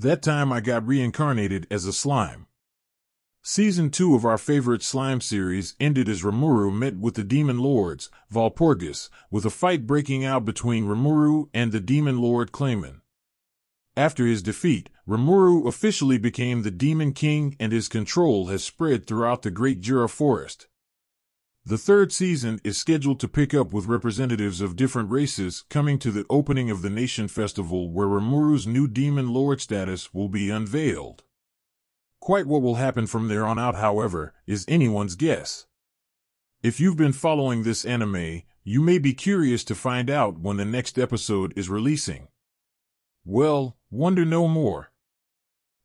That time I got reincarnated as a slime. Season 2 of our favorite slime series ended as Rimuru met with the demon lords, Walpurgis, with a fight breaking out between Rimuru and the demon lord Clayman. After his defeat, Rimuru officially became the Demon King and his control has spread throughout the Great Jura Forest. The third season is scheduled to pick up with representatives of different races coming to the opening of the Nation Festival where Rimuru's new Demon Lord status will be unveiled. Quite what will happen from there on out, however, is anyone's guess. If you've been following this anime, you may be curious to find out when the next episode is releasing. Well, wonder no more.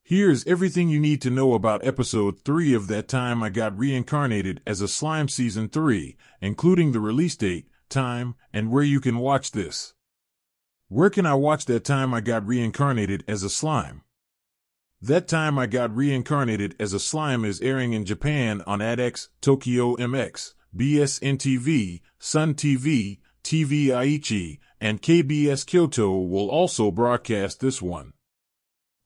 Here's everything you need to know about episode 3 of That Time I Got Reincarnated as a Slime Season 3, including the release date, time, and where you can watch this. Where can I watch That Time I Got Reincarnated as a Slime? That time I got reincarnated as a slime is airing in Japan on AT-X, Tokyo MX, BSN TV, Sun TV, TV Aichi, and KBS Kyoto will also broadcast this one.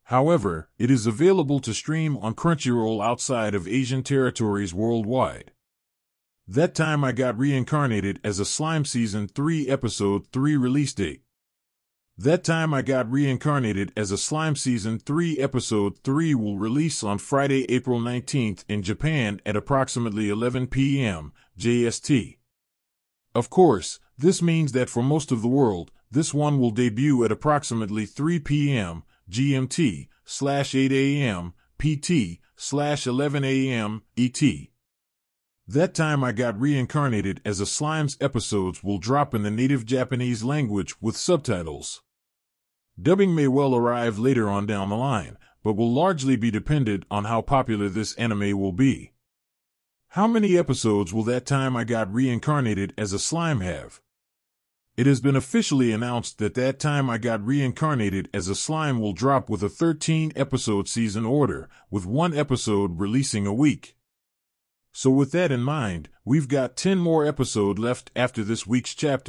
However, it is available to stream on Crunchyroll outside of Asian territories worldwide. That time I got reincarnated as a slime season 3 episode 3 release date. That time I got reincarnated as a slime season 3 episode 3 will release on Friday, April 19th in Japan at approximately 11 p.m. JST. Of course, this means that for most of the world, this one will debut at approximately 3 p.m. GMT slash 8 a.m. PT slash 11 a.m. ET. That time I got reincarnated as a slime's episodes will drop in the native Japanese language with subtitles. Dubbing may well arrive later on down the line, but will largely be dependent on how popular this anime will be. How many episodes will that time I got reincarnated as a slime have? It has been officially announced that that time I got reincarnated as a slime will drop with a 13 episode season order, with one episode releasing a week. So with that in mind, we've got 10 more episodes left after this week's chapter.